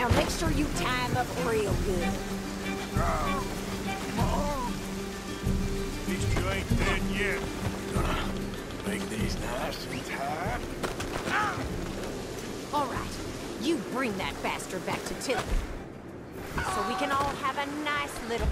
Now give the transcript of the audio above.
Now make sure you tie him up real good. At least you ain't dead yet. Make these nice and tight. All right, you bring that bastard back to Tilly. So we can all have a nice little